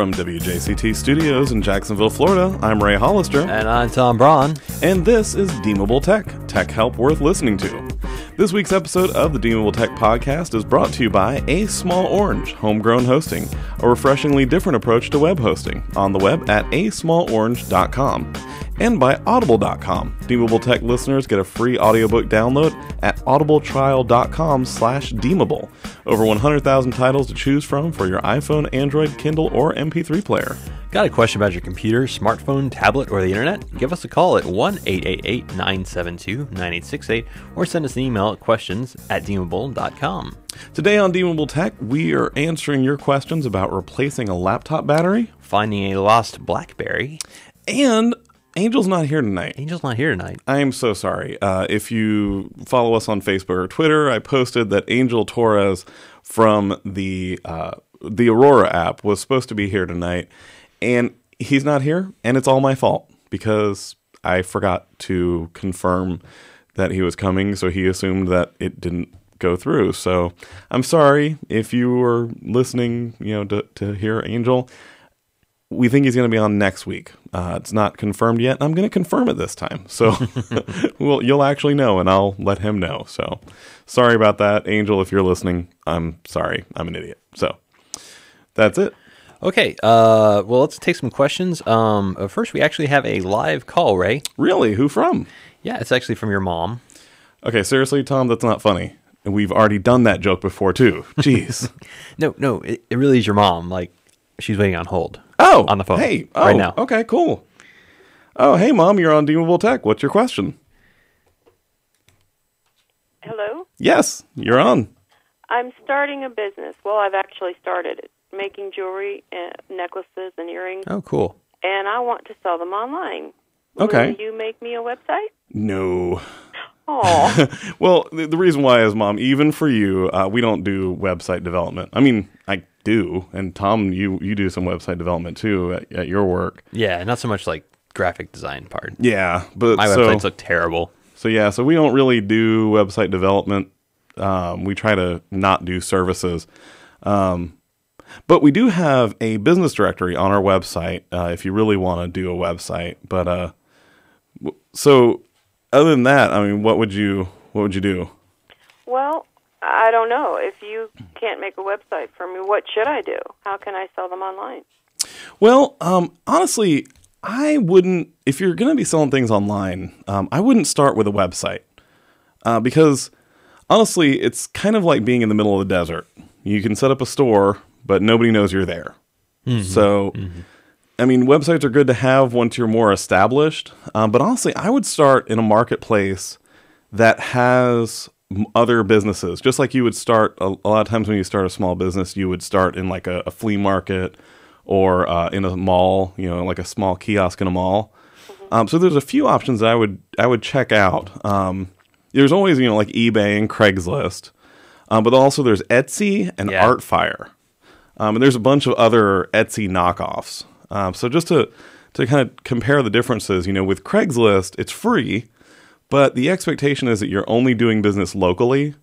From WJCT Studios in Jacksonville, Florida, I'm Ray Hollister. And I'm Tom Braun. And this is Deemable Tech, tech help worth listening to. This week's episode of the Deemable Tech podcast is brought to you by A Small Orange, homegrown hosting, a refreshingly different approach to web hosting, on the web at asmallorange.com. And by audible.com. Deemable Tech listeners get a free audiobook download at audibletrial.com slash deemable. Over 100,000 titles to choose from for your iPhone, Android, Kindle, or MP3 player. Got a question about your computer, smartphone, tablet, or the internet? Give us a call at 1 888 972 9868 or send us an email at questions at deemable.com. Today on Deemable Tech, we are answering your questions about replacing a laptop battery, Finding a lost Blackberry. and Angel's not here tonight. Angel's not here tonight. I am so sorry. Uh, if you follow us on Facebook or Twitter, I posted that Angel Torres from the uh, the Aurora app was supposed to be here tonight, and he's not here, and it's all my fault because I forgot to confirm that he was coming, so he assumed that it didn't go through. So I'm sorry if you were listening, you know, to, to hear Angel we think he's going to be on next week. Uh, it's not confirmed yet. I'm going to confirm it this time. So well, you'll actually know, and I'll let him know. So sorry about that, Angel. If you're listening, I'm sorry. I'm an idiot. So that's it. Okay, uh, well, let's take some questions. Um, uh, first, we actually have a live call, Ray. Really? Who from? Yeah, it's actually from your mom. Okay, seriously, Tom, that's not funny. We've already done that joke before too. Jeez. No, no, it, it really is your mom. Like, she's waiting on hold. oh, On the phone. Hey, oh, right now. Okay, cool. Oh, hey, mom, you're on Deemable Tech. What's your question? Hello? Yes, you're on. I'm starting a business. Well, I've actually started it, making jewelry, and necklaces, and earrings, Oh, cool. and I want to sell them online. Okay. Will you make me a website? No. Well, the, the reason why is, Mom, even for you, uh, we don't do website development. I mean, I do, and Tom, you you do some website development too at, at your work. Yeah, not so much like graphic design part. Yeah, but My so, websites look terrible. so yeah, so we don't really do website development. Um, we try to not do services. Um, but we do have a business directory on our website uh, if you really want to do a website. But uh, w- so other than that, I mean, what would you what would you do? well, I don't know. If you can't make a website for me, what should I do? How can I sell them online? Well, um, honestly, I wouldn't. If you're going to be selling things online, um, I wouldn't start with a website uh, because honestly, it's kind of like being in the middle of the desert. You can set up a store, but nobody knows you're there. So, I mean, websites are good to have once you're more established. Um, but honestly, I would start in a marketplace that has other businesses. Just like you would start a, a lot of times when you start a small business, you would start in like a, a flea market or uh, in a mall, you know, like a small kiosk in a mall. Um, so there's a few options that I would I would check out. Um, there's always you know like eBay and Craigslist, um, but also there's Etsy and Yeah. Artfire, um, and there's a bunch of other Etsy knockoffs. Um, so just to to kind of compare the differences, you know, with Craigslist, it's free, but the expectation is that you're only doing business locally.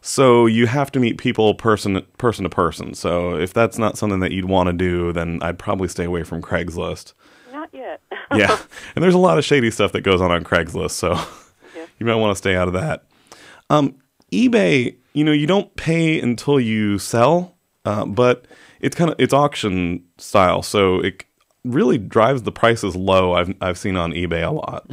So you have to meet people person person to person. So if that's not something that you'd want to do, then I'd probably stay away from Craigslist. Not yet. Yeah, and there's a lot of shady stuff that goes on on Craigslist, so Yeah. you might want to stay out of that. Um, eBay, you know, you don't pay until you sell, uh, but it's kind of it's auction style, so it really drives the prices low. I've I've seen on eBay a lot.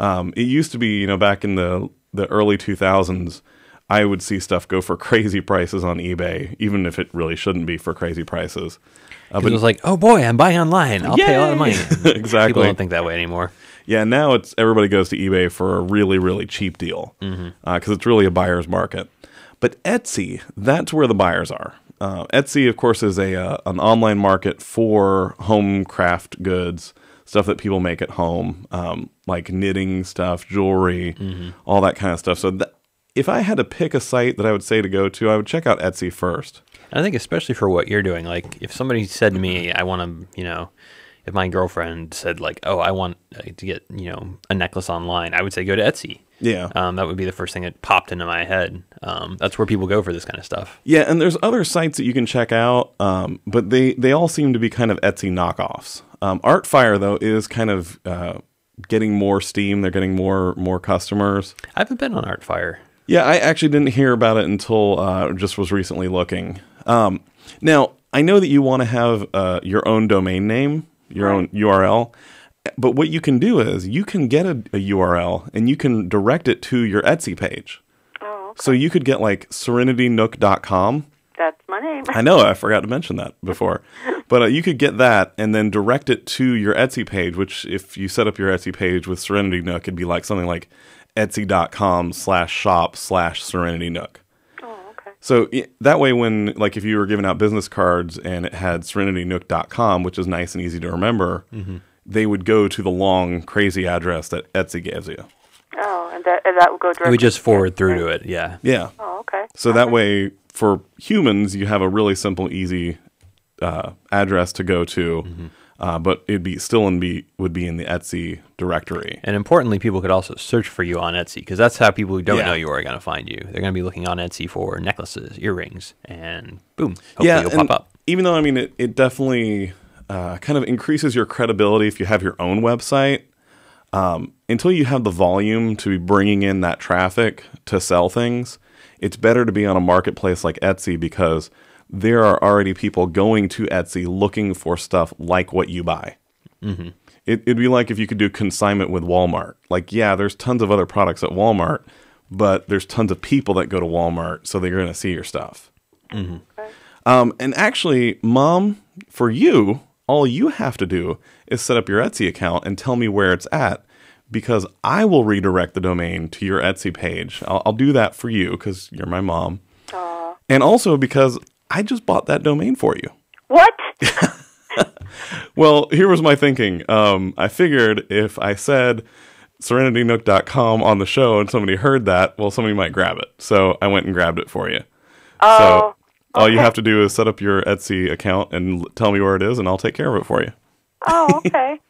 Um, it used to be, you know, back in the the early 2000s, I would see stuff go for crazy prices on eBay, even if it really shouldn't be for crazy prices. Uh, 'Cause it was like, oh boy, I'm buying online. I'll pay a lot of money. Exactly. People don't think that way anymore. Yeah, now it's everybody goes to eBay for a really, really cheap deal because it's really a buyer's market. But Etsy, that's where the buyers are. Uh, Etsy, of course, is a uh, an online market for home craft goods, stuff that people make at home, um, like knitting stuff, jewelry, all that kind of stuff. So, that, if I had to pick a site that I would say to go to, I would check out Etsy first. And I think especially for what you're doing, like if somebody said to me, I want to, you know, if my girlfriend said like, oh, I want uh, to get, you know, a necklace online, I would say go to Etsy. Yeah. Um, that would be the first thing that popped into my head. Um, that's where people go for this kind of stuff. Yeah, and there's other sites that you can check out, um, but they they all seem to be kind of Etsy knockoffs. Um, Artfire though is kind of uh, getting more steam. They're getting more more customers. I haven't been on Artfire. Yeah, I actually didn't hear about it until uh, just was recently looking. Um, now I know that you want to have uh, your own domain name, your own URL. But what you can do is you can get a, a URL and you can direct it to your Etsy page. Oh, okay. So you could get like serenitynook.com. that's my name. I know, I forgot to mention that before. but uh, you could get that and then direct it to your Etsy page, which if you set up your Etsy page with Serenity Nook, it'd be like something like etsy.com slash shop slash Serenity Nook. Oh, okay. So that way, when like if you were giving out business cards and it had serenitynook.com, which is nice and easy to remember, they would go to the long, crazy address that Etsy gives you. Oh, and that and that would go directly. We just forward through right? to it. Yeah. Yeah. Oh, okay. So that way, for humans, you have a really simple, easy uh, address to go to, uh, but it'd be still in be would be in the Etsy directory. And importantly, people could also search for you on Etsy because that's how people who don't Yeah. know you are going to find you. They're going to be looking on Etsy for necklaces, earrings, and boom, hopefully you'll pop up. Even though I mean, it, it definitely uh, kind of increases your credibility if you have your own website. Um, until you have the volume to be bringing in that traffic to sell things, it's better to be on a marketplace like Etsy because there are already people going to Etsy looking for stuff like what you buy. It, it'd be like if you could do consignment with Walmart. Like, yeah, there's tons of other products at Walmart, but there's tons of people that go to Walmart, so they're going to see your stuff. Um, and actually, mom, for you, all you have to do is set up your Etsy account and tell me where it's at because I will redirect the domain to your Etsy page. I'll, I'll do that for you because you're my mom. And also because I just bought that domain for you. What? Well, here was my thinking. Um, I figured if I said serenitynook.com on the show and somebody heard that, well, somebody might grab it. So I went and grabbed it for you. Oh, so all you have to do is set up your Etsy account and tell me where it is, and I'll take care of it for you. oh, okay.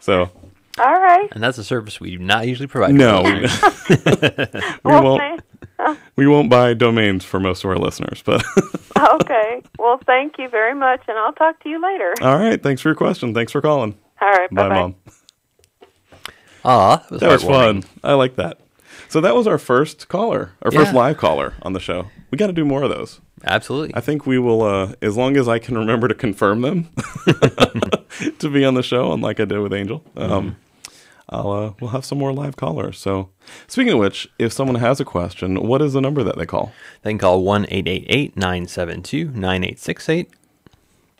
So All right. And that's a service we do not usually provide. no, we, we won't. We won't buy domains for most of our listeners. But okay. Well, thank you very much, and I'll talk to you later. all right, thanks for your question. Thanks for calling. All right. Bye, Bye-bye. mom. Aw, that was, That was fun. I like that. So that was our first caller, our first live caller on the show. We got to do more of those. Absolutely. I think we will, uh, as long as I can remember to confirm them, to be on the show, unlike I did with Angel. Um, I'll uh, we'll have some more live callers. So, speaking of which, if someone has a question, what is the number that they call, They can call 1 888 972 9868.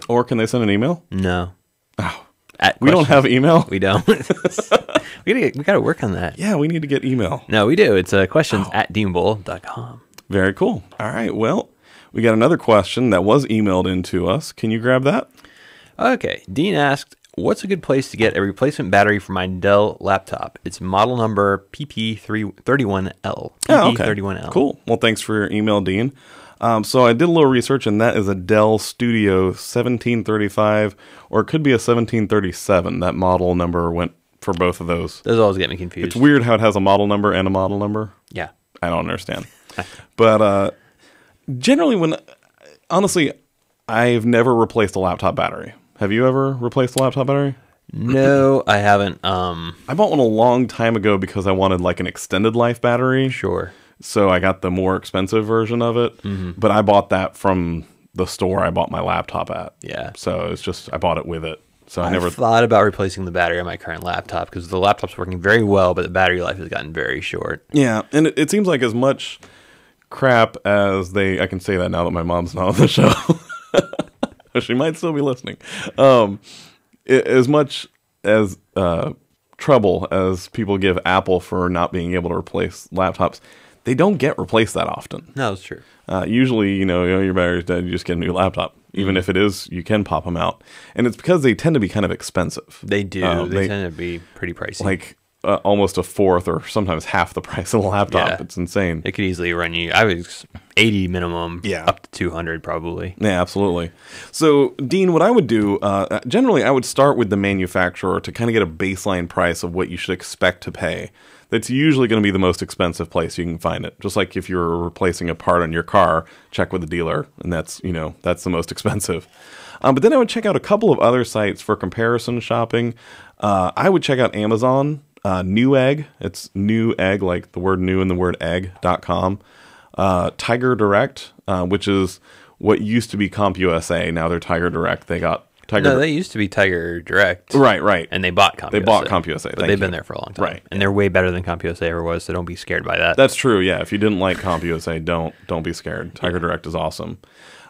or can they send an email? No. Oh, At we don't have email. We don't. we gotta get, we gotta work on that. yeah, we need to get email. No, we do. It's uh, questions at deemable.com. Very cool. All right. Well, we got another question that was emailed in to us. Can you grab that? Okay. Dean asked, What's a good place to get a replacement battery for my Dell laptop? It's model number PP31L. Oh, okay. PP31L. Cool. Well, thanks for your email, Dean. Um, so I did a little research, and that is a Dell Studio 1735, or it could be a 1737. That model number went for both of those. Those always get me confused. It's weird how it has a model number and a model number. Yeah. I don't understand. but uh, generally, when honestly, I've never replaced a laptop battery. Have you ever replaced a laptop battery? No, I haven't. Um, I bought one a long time ago because I wanted like an extended life battery. sure. So I got the more expensive version of it. But I bought that from the store I bought my laptop at. Yeah. So it's just I bought it with it. So I, I never never thought about replacing the battery on my current laptop because the laptop's working very well, but the battery life has gotten very short. Yeah, and it, it seems like as much crap as they I can say that now that my mom's not on the show. she might still be listening. Um as much as uh trouble as people give Apple for not being able to replace laptops, they don't get replaced that often. No, it's true. Uh, usually, you know, you know, your battery's dead, you just get a new laptop. Even if it is, you can pop them out, and it's because they tend to be kind of expensive. They do. Uh, they, they- tend to be pretty pricey. like uh, almost a fourth or sometimes half the price of a laptop. Yeah. It's insane. it could easily run you. I was eighty minimum. Yeah. up to two hundred probably. Yeah, absolutely. So, Dean, what I would do uh, generally, I would start with the manufacturer to kind of get a baseline price of what you should expect to pay. that's usually going to be the most expensive place you can find it. Just like if you're replacing a part on your car, check with the dealer, and that's you know that's the most expensive. Um, but then I would check out a couple of other sites for comparison shopping. Uh, I would check out Amazon, uh, Newegg. It's new egg, like the word new and the word egg.com. Uh, Tiger Direct, uh, which is what used to be CompUSA. Now they're Tiger Direct. They got Tiger. No, they used to be Tiger Direct. right, right. And they bought CompUSA. They bought CompUSA, But thank they've been there for a long time. Right. And they're way better than CompUSA ever was, so don't be scared by that. That's true. Yeah, if you didn't like CompUSA, don't don't be scared. Tiger Direct is awesome.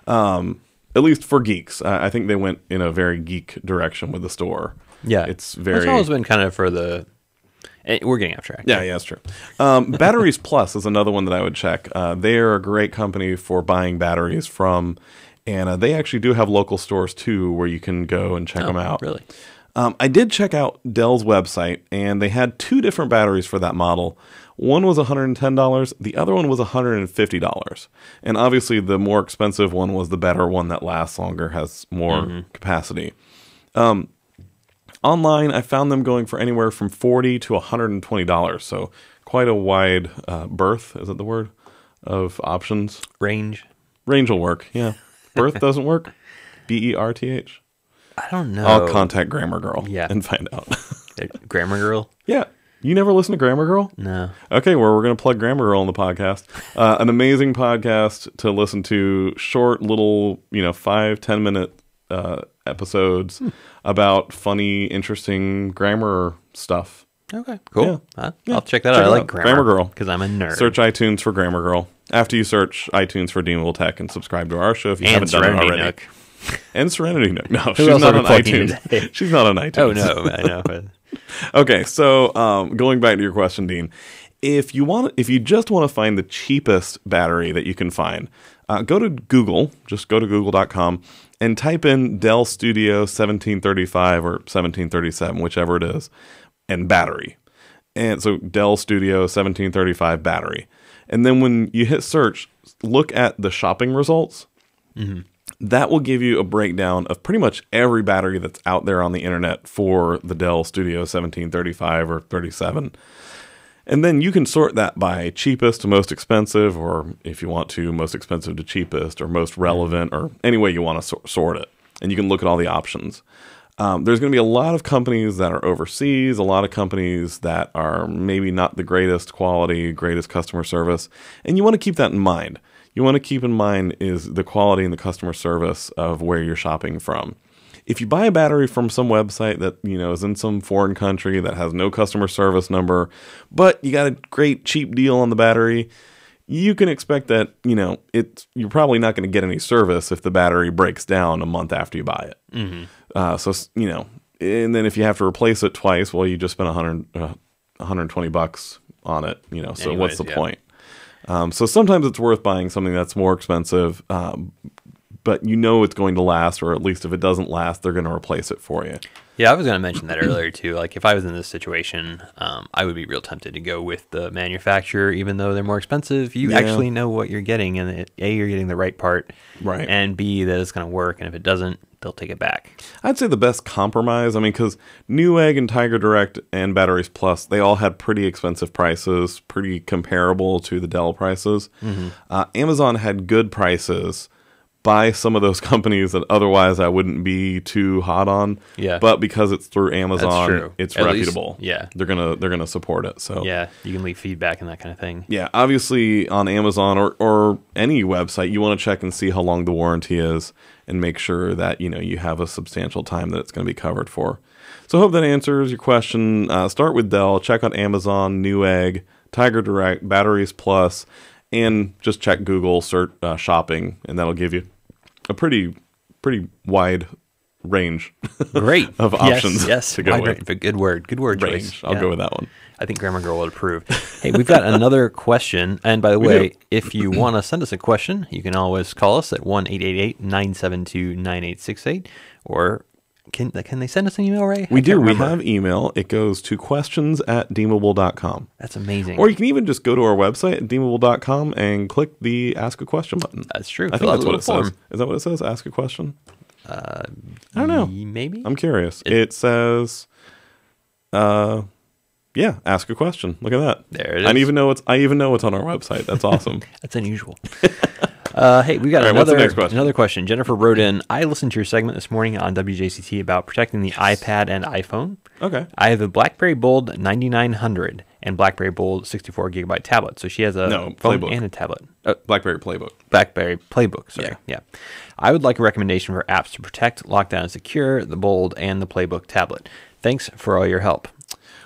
Um, at least for geeks, I I think they went in a very geek direction with the store. yeah. it's very It's always been kind of for the. Eh, We're getting off track. Yeah, yeah, that's true. Um, Batteries Plus is another one that I would check. Uh, they are a great company for buying batteries from, and uh, they actually do have local stores too where you can go and check Oh, them out. Really? Um, I did check out Dell's website, and they had two different batteries for that model. One was $110, the other one was $150. And obviously, the more expensive one was the better one that lasts longer, has more capacity. Um, online, I found them going for anywhere from 40 to $120. So, quite a wide uh, berth, is that the word? Of options. Range? Range will work, yeah. Berth doesn't work? B E R T H? I don't know. I'll contact Grammar Girl Yeah. and find out. Grammar Girl? Yeah. You never listen to Grammar Girl? No. Okay, well, we're going to plug Grammar Girl on the podcast. Uh, an amazing podcast to listen to, short, little, you know, five, ten minute uh, episodes Hmm. about funny, interesting grammar stuff. Okay. Cool. Yeah. Huh? Yeah. I'll check that Check out. I like out. Grammar, Grammar Girl. Because I'm a nerd. Search iTunes for Grammar Girl. After you search iTunes for Deemable Tech and subscribe to our show if you and haven't done it Serenity already. Nook. And Serenity Nook. No, she's not on iTunes. today? She's not on iTunes. Oh, no. I know. Okay, so um, going back to your question, Dean, if you want, if you just want to find the cheapest battery that you can find, uh, go to Google. Just go to Google.com and type in Dell Studio 1735 or 1737, whichever it is, and battery. And so Dell Studio 1735 battery. And then when you hit search, look at the shopping results that will give you a breakdown of pretty much every battery that's out there on the internet for the Dell Studio 1735 or 37. And then you can sort that by cheapest to most expensive, or if you want to, most expensive to cheapest, or most relevant, or any way you want to sor- sort it. And you can look at all the options. Um, there's going to be a lot of companies that are overseas, a lot of companies that are maybe not the greatest quality, greatest customer service, and you want to keep that in mind. You want to keep in mind is the quality and the customer service of where you're shopping from. If you buy a battery from some website that you know is in some foreign country that has no customer service number, but you got a great cheap deal on the battery, you can expect that you know it's you're probably not going to get any service if the battery breaks down a month after you buy it. Uh, so you know, and then if you have to replace it twice, well, you just spent 100, uh, 120 bucks on it. You know, so what's the yeah. point? Um, so sometimes it's worth buying something that's more expensive, um, but you know it's going to last, or at least if it doesn't last, they're going to replace it for you. Yeah, I was going to mention that earlier too. Like, if I was in this situation, um, I would be real tempted to go with the manufacturer, even though they're more expensive. You Yeah. actually know what you're getting, and it, a you're getting the right part, Right. And b that it's going to work. And if it doesn't, they'll take it back. I'd say the best compromise. I mean, because Newegg and Tiger Direct and Batteries Plus, they all had pretty expensive prices, pretty comparable to the Dell prices. Mm-hmm. Uh, Amazon had good prices by some of those companies that otherwise I wouldn't be too hot on. Yeah. but because it's through Amazon, it's At least- reputable. yeah. they're gonna they're gonna support it. So Yeah, you can leave feedback and that kind of thing. yeah, obviously on Amazon or, or any website, you want to check and see how long the warranty is and make sure that you know you have a substantial time that it's going to be covered for. So I hope that answers your question. Uh, start with Dell. Check out Amazon, Newegg, Tiger Direct, Batteries Plus, and just check Google search uh, shopping, and that'll give you a pretty pretty wide range Great of options Yes, to go wide with. range, good word. Good word range. choice. I'll Yeah. go with that one. I think Grammar Girl would approve. hey, we've got another question. And by the way, do. if you want to send us a question, you can always call us at 1 972 9868. Or can, can they send us an email, Ray? We do. We remember. have email. It goes to questions at deemable.com. That's amazing. Or you can even just go to our website at deemable.com and click the ask a question button. That's true. I Fill think that's what it little says. Is that what it says? Ask a question? I don't know. Maybe? I'm curious. It, says, uh, yeah, ask a question. Look at that. There it I even know it's I even know it's on our website. That's awesome. That's unusual. uh, hey, we got right, another question? another question. Jennifer wrote in. I listened to your segment this morning on WJCT about protecting the iPad and iPhone. okay. I have a BlackBerry Bold 9900 and BlackBerry Bold 64 gigabyte tablet. So she has a No, phone Playbook. and a tablet. Uh, BlackBerry Playbook. BlackBerry Playbook. Sorry. Yeah. Yeah. I would like a recommendation for apps to protect, lock down, and secure the Bold and the Playbook tablet. Thanks for all your help.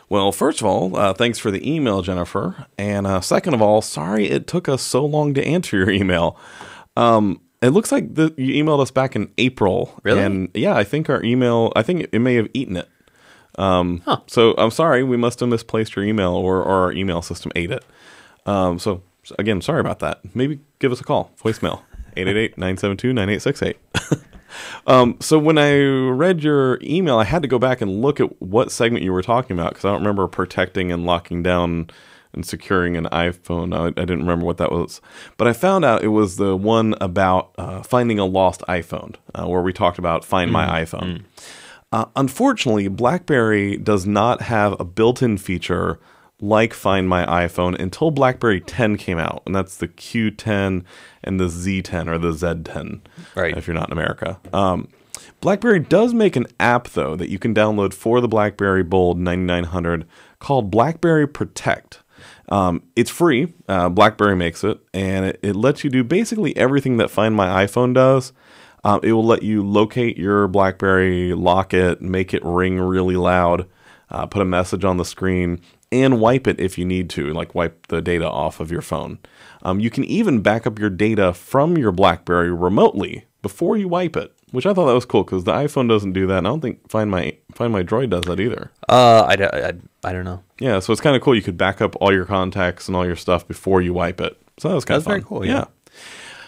Well, first of all, uh, thanks for the email, Jennifer. And uh, second of all, sorry it took us so long to answer your email. Um, it looks like the, you emailed us back in April. Really? And yeah, I think our email, I think it may have eaten it. Um, Huh. So I'm sorry, we must have misplaced your email or, or our email system ate it. Um, so again, sorry about that. Maybe give us a call, voicemail, 888-972-9868. Um, so when I read your email, I had to go back and look at what segment you were talking about because I don't remember protecting and locking down and securing an iPhone. I, I didn't remember what that was, but I found out it was the one about uh, finding a lost iPhone, uh, where we talked about Find My iPhone. Uh, unfortunately, BlackBerry does not have a built-in feature like Find My iPhone until BlackBerry 10 came out, and that's the Q10 and the Z10 or the Z10, Right. If you're not in America. Um, BlackBerry does make an app though that you can download for the BlackBerry Bold 9900 called BlackBerry Protect. Um, it's free. Uh, BlackBerry makes it, and it, it lets you do basically everything that Find My iPhone does. Um, it will let you locate your BlackBerry, lock it, make it ring really loud, uh, put a message on the screen, and wipe it if you need to, like wipe the data off of your phone. Um, you can even back up your data from your BlackBerry remotely before you wipe it, which I thought that was cool because the iPhone doesn't do that. And I don't think Find My Find My Droid does that either. Uh, I, I, I don't know. Yeah, so it's kind of cool. You could back up all your contacts and all your stuff before you wipe it. So that was kind of That's very cool, yeah.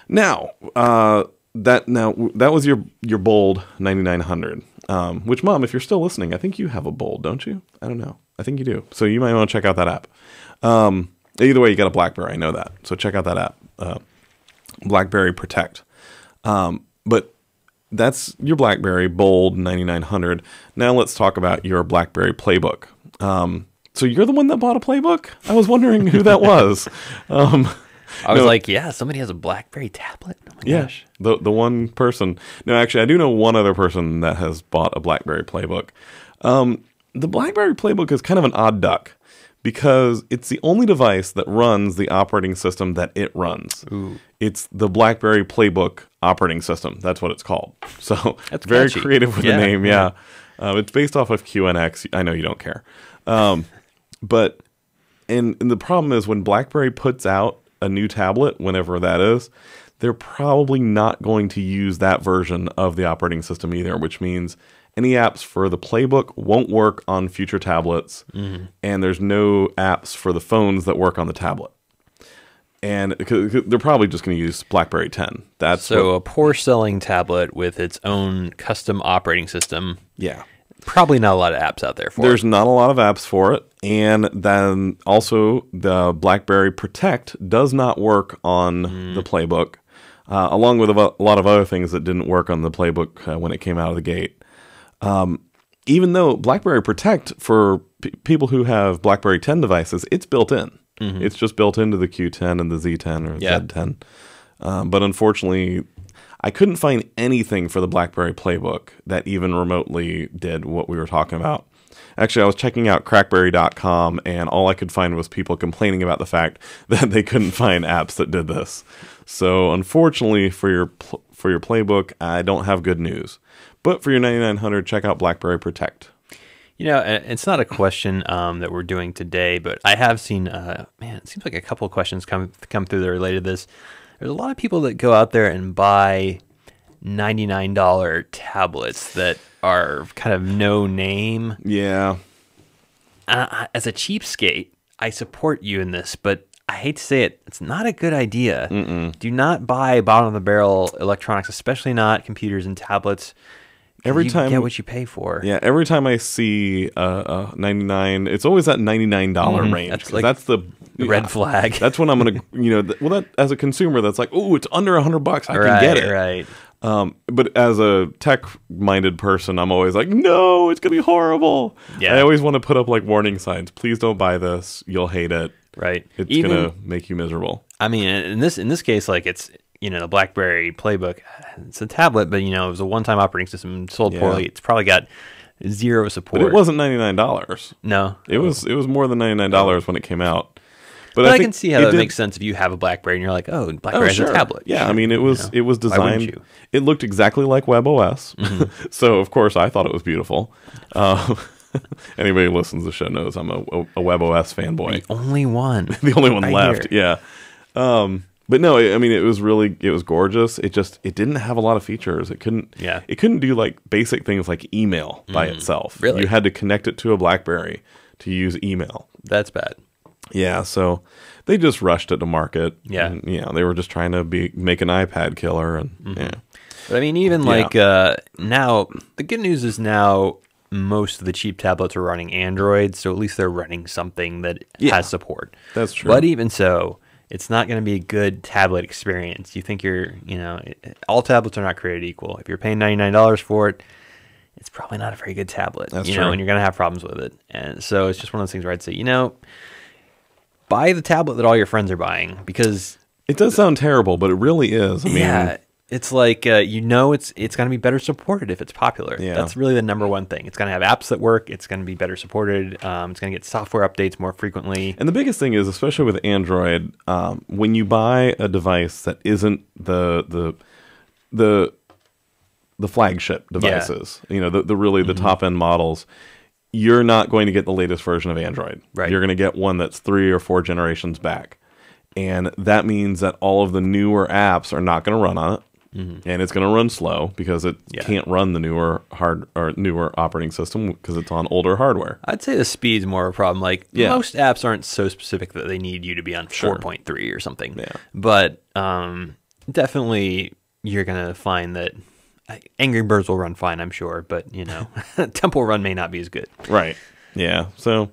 Now, uh, that now that was your your bold 9900. Um, which mom, if you're still listening, I think you have a bold, don't you? I don't know. I think you do. So you might want to check out that app. Um, either way, you got a BlackBerry. I know that. So check out that app, uh, BlackBerry Protect. Um, but that's your BlackBerry Bold 9900. Now let's talk about your BlackBerry Playbook. Um, so you're the one that bought a Playbook? I was wondering who that was. Um, I was No. like, yeah, somebody has a BlackBerry tablet. Oh my yeah, gosh. the the one person. No, actually, I do know one other person that has bought a BlackBerry Playbook. Um, the BlackBerry Playbook is kind of an odd duck because it's the only device that runs the operating system that it runs. It's the BlackBerry Playbook operating system. That's what it's called. So That's very catchy. creative with Yeah, the name. Yeah, Um, it's based off of QNX. I know you don't care, um, but and, and the problem is when BlackBerry puts out a new tablet, whenever that is, they're probably not going to use that version of the operating system either, which means any apps for the playbook won't work on future tablets, and there's no apps for the phones that work on the tablet. And they're probably just going to use BlackBerry 10. That's So what- a poor selling tablet with its own custom operating system. yeah. Probably not a lot of apps out there for There's it. not a lot of apps for it. And then also, the BlackBerry Protect does not work on the playbook, uh, along with a, a lot of other things that didn't work on the playbook uh, when it came out of the gate. Um, even though BlackBerry Protect, for p- people who have BlackBerry 10 devices, it's built in. It's just built into the Q10 and the Z10 or Yeah. Z10. Um, but unfortunately, I couldn't find anything for the BlackBerry Playbook that even remotely did what we were talking about. Actually, I was checking out crackberry.com and all I could find was people complaining about the fact that they couldn't find apps that did this. So, unfortunately for your pl- for your playbook, I don't have good news. But for your 9900, check out BlackBerry Protect. You know, it's not a question um, that we're doing today, but I have seen. Uh, man, it seems like a couple of questions come come through that are related to this. There's a lot of people that go out there and buy ninety nine dollar tablets that are kind of no name. Yeah. Uh, as a cheapskate, I support you in this, but I hate to say it, it's not a good idea. Do not buy bottom of the barrel electronics, especially not computers and tablets. Every you time- get what you pay for. Yeah, every time I see uh, uh, 99, it's always that $99 range. Mm-hmm. That's 'cause like that's the red flag. That's when I'm gonna, you know, th- well, that as a consumer, that's like, oh, it's under a hundred bucks, I right, can get it. right. Um, but as a tech-minded person, I'm always like, no, it's gonna be horrible. Yeah. I always want to put up like warning signs. Please don't buy this. You'll hate it. Right. It's gonna make you miserable. I mean, in this in this case, like it's you know the BlackBerry Playbook, it's a tablet, but you know it was a one-time operating system sold Yeah. poorly. It's probably got zero support. But it wasn't ninety nine dollars. no. It was it was more than ninety nine dollars when it came out. But I, think can see how it that did- makes sense if you have a BlackBerry and you're like, oh, Oh, BlackBerry has sure. a tablet. Yeah, I mean, it was You know, it was designed. you? It looked exactly like WebOS, so of course I thought it was beautiful. Uh, anybody who listens to the show knows I'm a, a, WebOS fanboy. The only one. the only one Right left. here. Yeah. Um, but no, I I mean, it was really, it was gorgeous. It just, it didn't have a lot of features. It couldn't, Yeah. it couldn't do like basic things like email by itself. Mm. really? you had to connect it to a BlackBerry to use email. That's bad. Yeah, so they just rushed it to market. Yeah. and, you know, they were just trying to be make an iPad killer, and Mm-hmm. yeah, But I mean, even Yeah. like uh, now, the good news is now most of the cheap tablets are running Android, so at least they're running something that Yeah. has support. That's true. But even so, it's not going to be a good tablet experience. You think you're, you know, it, all tablets are not created equal. If you're paying ninety nine dollars for it, it's probably not a very good tablet. That's you true. know, and you're going to have problems with it. And so it's just one of those things where I'd say, you know, buy the tablet that all your friends are buying because it does sound terrible, but it really is. I mean, yeah, it's like uh, you know it's it's going to be better supported if it's popular. Yeah. That's really the number one thing. It's going to have apps that work. It's going to be better supported. Um, it's going to get software updates more frequently. And the biggest thing is, especially with Android, um, when you buy a device that isn't the the the the flagship devices, you know, the, the really the top end models, you're not going to get the latest version of Android. Right. You're going to get one that's three or four generations back, and that means that all of the newer apps are not going to run on it. And it's going to run slow because it Mm-hmm. Yeah. can't run the newer hard or newer operating system because it's on older hardware. I'd say the speed's more of a problem. Like Yeah. most apps aren't so specific that they need you to be on Sure. 4.3 or something. Yeah. But um, definitely you're going to find that Angry Birds will run fine, I'm sure. But, you know, Temple Run may not be as good. Right. Yeah. So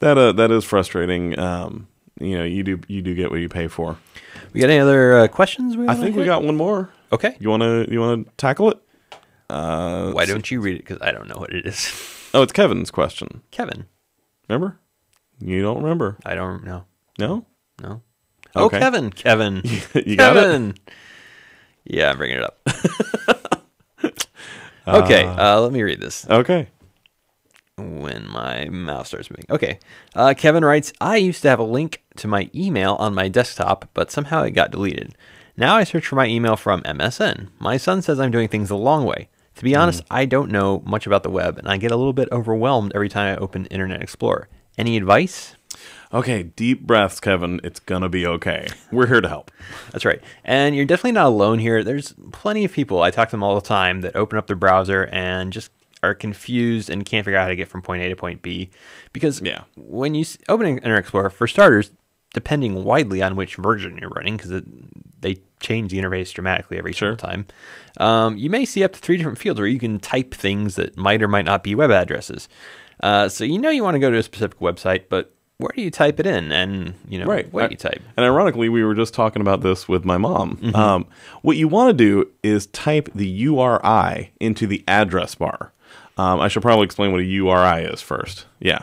that uh, that is frustrating. Um, you know, you do you do get what you pay for. We got any other uh, questions? We I think we hit? got one more. Okay. You wanna you wanna tackle it? Uh, Why don't you read it? Because I don't know what it is. oh, it's Kevin's question. Kevin. Remember? You don't remember? I don't know. No. No. Oh, Okay. Kevin. Kevin. You got it. Kevin. Yeah, I'm bringing it up. Okay, uh, let me read this Okay. when my mouse starts moving. Okay. Uh, Kevin writes I used to have a link to my email on my desktop, but somehow it got deleted. Now I search for my email from MSN. My son says I'm doing things the long way. To be honest, I don't know much about the web, and I get a little bit overwhelmed every time I open Internet Explorer. Any advice? Okay. Deep breaths, Kevin. It's gonna be okay. We're here to help. That's right. And you're definitely not alone here. There's plenty of people, I talk to them all the time, that open up their browser and just are confused and can't figure out how to get from point A to point B. Because Yeah. when you open Internet Explorer, for starters, depending widely on which version you're running, because they change the interface dramatically every Sure. single time, um, you may see up to three different fields where you can type things that might or might not be web addresses. Uh, so you know you want to go to a specific website, but where do you type it in? And, you know, Right. what I- do you type? And ironically, we were just talking about this with my mom. Mm-hmm. Um, what you want to do is type the URI into the address bar. Um, I should probably explain what a URI is first. Yeah.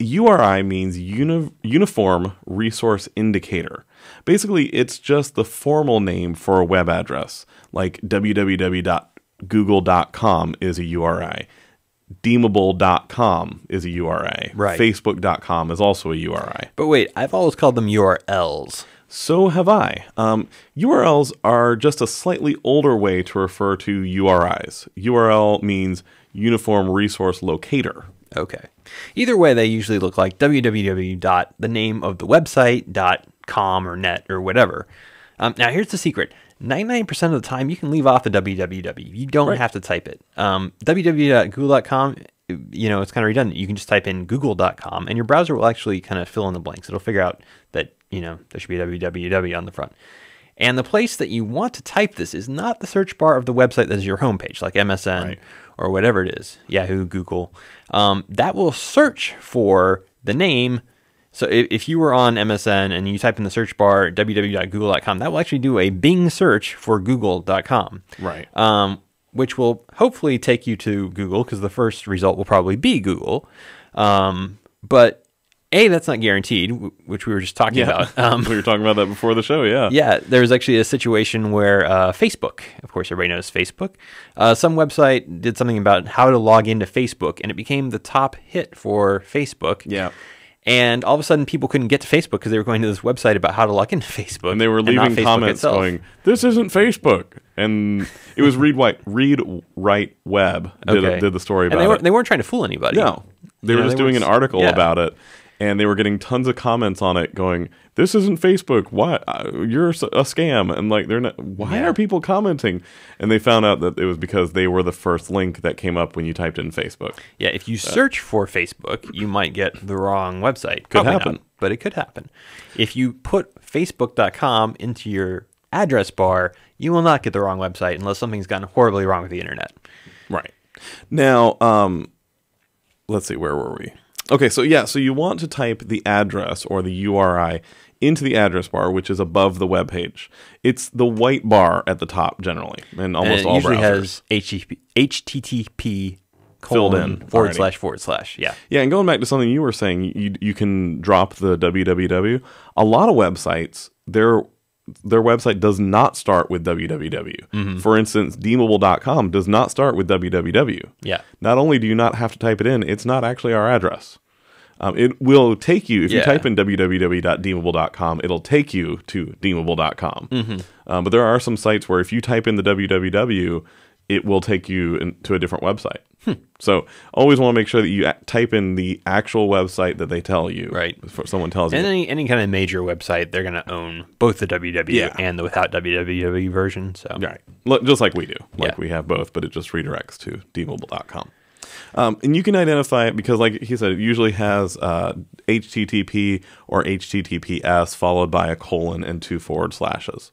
URI means uni- Uniform Resource Indicator. Basically, it's just the formal name for a web address, like www.google.com is a URI. Deemable.com is a URI. Right. Facebook.com is also a URI. But wait, I've always called them URLs. So have I. Um, URLs are just a slightly older way to refer to URIs. URL means Uniform Resource Locator. Okay. Either way, they usually look like www. dot the name of the website dot com or net or whatever. Um, now, here's the secret: 99% of the time, you can leave off the www. You don't Right. have to type it. Um, www.google.com, you know, it's kind of redundant. You can just type in google.com, and your browser will actually kind of fill in the blanks. It'll figure out that you know there should be www on the front. And the place that you want to type this is not the search bar of the website that is your homepage, like MSN Right. or whatever it is, Yahoo, Google. Um, that will search for the name So if, if you were on MSN and you type in the search bar www.google.com, that will actually do a Bing search for google.com. Right. Um, which will hopefully take you to Google because the first result will probably be Google. Um, but A, that's not guaranteed, which we were just talking about. Um, we were talking about that before the show. Yeah. yeah, there was actually a situation where uh, Facebook, of course, everybody knows Facebook, uh, some website did something about how to log into Facebook, and it became the top hit for Facebook. Yeah. And all of a sudden, people couldn't get to Facebook because they were going to this website about how to log into Facebook. And they were leaving comments itself. going, "This isn't Facebook," and it was Read White, Read Right Web did, Okay. did the story about and they, it. weren't, they weren't trying to fool anybody. No, they You were know, just they doing an weren't- article yeah. about it, and they were getting tons of comments on it, going, "This isn't Facebook. Why uh, you're a scam?" And like, they're not. Why Yeah. are people commenting? And they found out that it was because they were the first link that came up when you typed in Facebook. Yeah, if you search for Facebook, you might get the wrong website. Could Probably happen. not, but it could happen. If you put facebook.com into your address bar, you will not get the wrong website unless something's gone horribly wrong with the internet. Right. Now, um, let's see, where were we? Okay, so yeah, so you want to type the address or the URI into the address bar, which is above the web page. It's the white bar at the top generally, in almost and it all usually browsers. has HTTP, HTTP Filled in forward already. slash forward slash. Yeah. Yeah, and going back to something you were saying, you you can drop the www. A lot of websites, their their website does not start with www. Mm-hmm. For instance, deemable.com does not start with www. Yeah. Not only do you not have to type it in, it's not actually our address. Um, it will take you if you type in www.deemable.com, it'll take you to deemable.com. Mm-hmm. Um, but there are some sites where if you type in the www, it will take you in, to a different website. Hmm. So always want to make sure that you a- type in the actual website that they tell you. Right. Before someone tells And you. any any kind of major website, they're going to own both the www Yeah. and the without www version. So Right. L- Just like we do. Like Yeah. we have both, but it just redirects to deemable.com. Um, and you can identify it because, like he said, it usually has uh, HTTP or HTTPS followed by a colon and two forward slashes.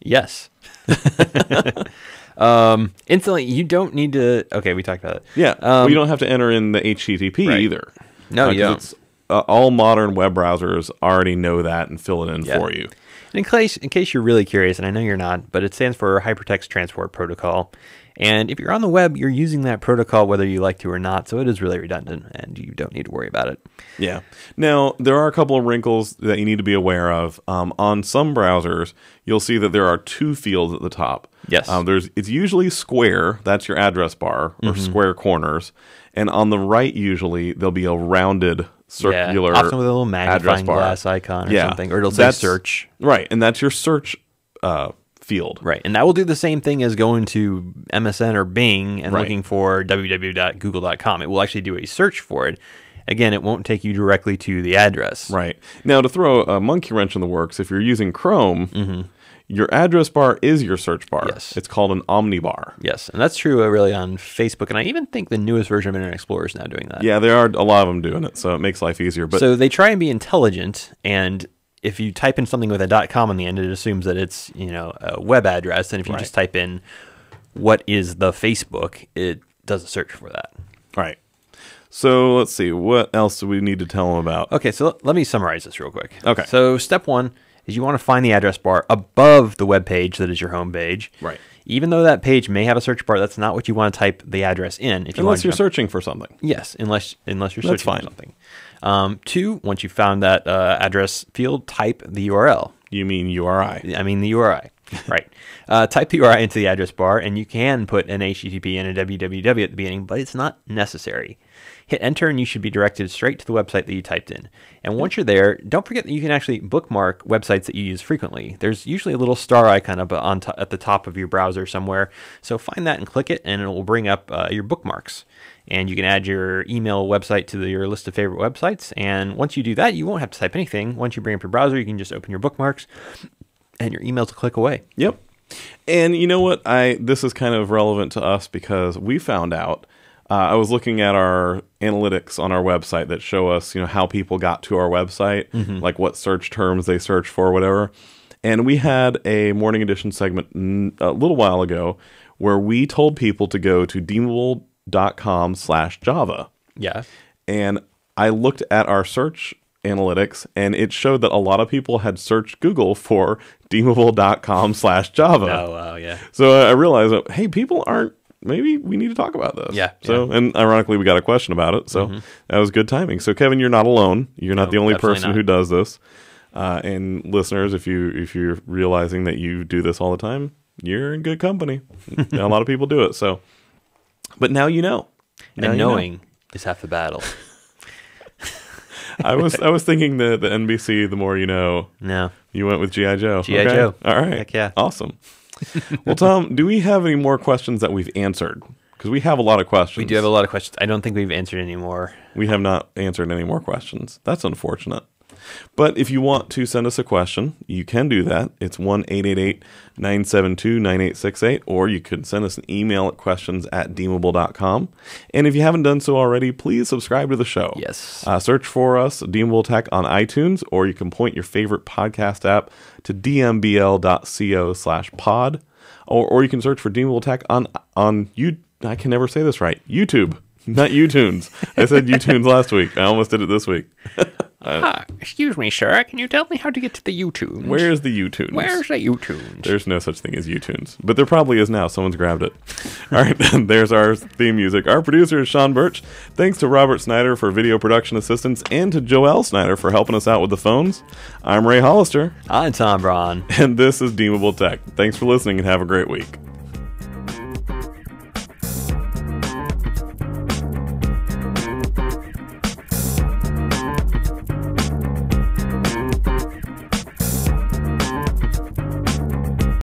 Yes. um, instantly, you don't need to. Okay, we talked about it. Yeah. Um, well, you don't have to enter in the HTTP Right. either. No, Uh, you don't. It's, uh, all modern web browsers already know that and fill it in Yeah. for you. In case, in case you're really curious, and I know you're not, but it stands for Hypertext Transport Protocol. And if you're on the web, you're using that protocol whether you like to or not. So it is really redundant, and you don't need to worry about it. Yeah. Now, there are a couple of wrinkles that you need to be aware of. Um, on some browsers, you'll see that there are two fields at the top. Yes. Um, there's it's usually square. That's your address bar or Mm-hmm. square corners. And on the right, usually there'll be a rounded circular yeah, often with a little magnifying glass icon or Yeah. something, or it'll say That's- search. Right, and that's your search uh, field. Right, and that will do the same thing as going to MSN or Bing and Right. looking for www.google.com. It will actually do a search for it. Again, it won't take you directly to the address. Right. Now, to throw a monkey wrench in the works, if you're using Chrome, your address bar is your search bar. Mm-hmm. Yes. It's called an omnibar. Yes, and that's true uh, really on Facebook, and I even think the newest version of Internet Explorer is now doing that. Yeah, there are a lot of them doing it, so it makes life easier. But so they try and be intelligent, and if you type in something with a dot .com on the end, it assumes that it's you know a web address, and if you Right. just type in what is the Facebook, it does a search for that. Right. So let's see. What else do we need to tell them about? Okay, so let- let me summarize this real quick. Okay. So step one is you want to find the address bar above the web page that is your home page. Right. Even though that page may have a search bar, that's not what you want to type the address in. If you Unless you're jump- searching for something. Yes, unless unless you're That's searching fine. for something. Um, two, once you found that uh, address field, type the URL. You mean URI. I mean the URI. right. Uh, type the URI into the address bar, and you can put an HTTP and a www at the beginning, but it's not necessary. Hit enter, and you should be directed straight to the website that you typed in. And once you're there, don't forget that you can actually bookmark websites that you use frequently. There's usually a little star icon up on at the top of your browser somewhere. So find that and click it, and it will bring up uh, your bookmarks. And you can add your email website to the, your list of favorite websites. And once you do that, you won't have to type anything. Once you bring up your browser, you can just open your bookmarks, and your email's a click away. Yep. And you know what? I this is kind of relevant to us because we found out. Uh, I was looking at our analytics on our website that show us, you know, how people got to our website, like what search terms they searched for, whatever. And we had a morning edition segment mm, a little while ago where we told people to go to deemable.com slash Java. Yeah. And I looked at our search analytics and it showed that a lot of people had searched Google for deemable.com slash Java. Oh wow, yeah. So I realized, that, hey, people aren't. Maybe we need to talk about this. Yeah, So, and ironically, we got a question about it. So that was good timing. So, Kevin, you're not alone. You're not No, the only person not. who does this. Uh, and listeners, if you if you're realizing that you do this all the time, you're in good company. a lot of people do it. So, but now you know. Now and you know. knowing is half the battle. I was I was thinking the the NBC. The more you know. No. You went with GI Joe. G.I. Okay. Joe. All right. Heck yeah. Awesome. well, Tom, do we have any more questions that we've answered? Because we have a lot of questions. We do have a lot of questions. I don't think we've answered any more. We have not answered any more questions. That's unfortunate. But if you want to send us a question, you can do that. It's 1 972 9868, or you can send us an email at questions at deemable.com. And if you haven't done so already, please subscribe to the show. Yes. Uh, search for us, Deemable Tech, on iTunes, or you can point your favorite podcast app to dmbl.co slash pod, or, or you can search for Deemable Tech on, on you. I can never say this right. YouTube, not YouTunes. I said YouTunes last week. I almost did it this week. Ah, excuse me, sir. Can you tell me how to get to the YouTube? Where's the YouTunes? Where's the YouTube? There's no such thing as YouTunes, but there probably is now. Someone's grabbed it. All right, then there's our theme music. Our producer is Sean Birch. Thanks to Robert Snyder for video production assistance and to Joel Snyder for helping us out with the phones. I'm Ray Hollister, I'm Tom Braun. and this is Deemable Tech. Thanks for listening and have a great week.